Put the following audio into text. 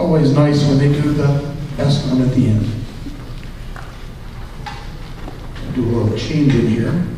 always nice when they do the best one at the end. Do a little change in here.